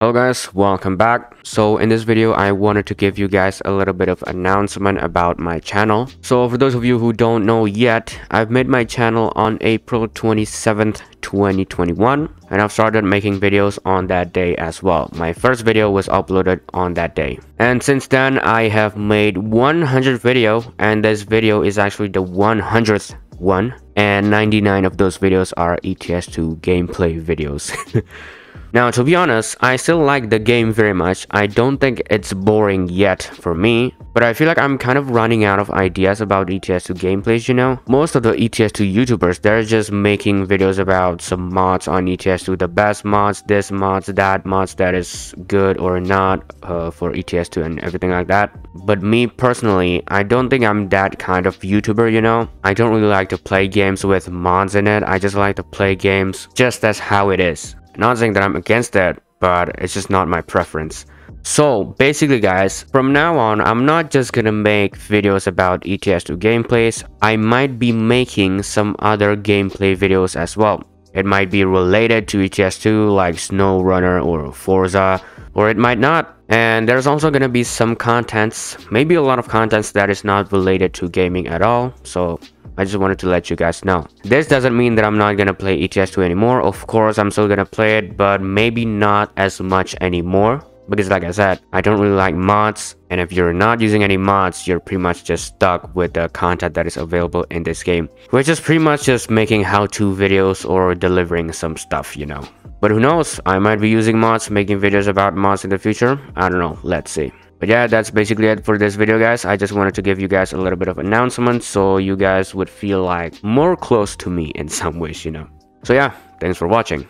Hello guys, welcome back. So in this video, I wanted to give you guys a little bit of announcement about my channel. So for those of you who don't know yet, I've made my channel on April 27th, 2021 and I've started making videos on that day as well. My first video was uploaded on that day. And since then, I have made 100 video and this video is actually the 100th one and 99 of those videos are ETS2 gameplay videos. Now, to be honest, I still like the game very much. I don't think it's boring yet for me, but I feel like I'm kind of running out of ideas about ETS2 gameplays, you know? Most of the ETS2 YouTubers, they're just making videos about some mods on ETS2, the best mods, this mods, that mods that is good or not uh, for ETS2 and everything like that. But me personally, I don't think I'm that kind of YouTuber, you know? I don't really like to play games with mods in it. I just like to play games just as how it is. Not saying that I'm against that, but it's just not my preference. So basically guys, from now on, I'm not just gonna make videos about ETS2 gameplays, I might be making some other gameplay videos as well. It might be related to ETS2 like SnowRunner or Forza, or it might not. And there's also gonna be some contents, maybe a lot of contents that is not related to gaming at all. So I just wanted to let you guys know. This doesn't mean that I'm not gonna play ETS2 anymore. Of course, I'm still gonna play it, but maybe not as much anymore. Because like I said, I don't really like mods. And if you're not using any mods, you're pretty much just stuck with the content that is available in this game. Which is pretty much just making how-to videos or delivering some stuff, you know. But who knows, I might be using mods, making videos about mods in the future. I don't know, let's see. But yeah, that's basically it for this video, guys. I just wanted to give you guys a little bit of announcement so you guys would feel like more close to me in some ways, you know. So yeah, thanks for watching.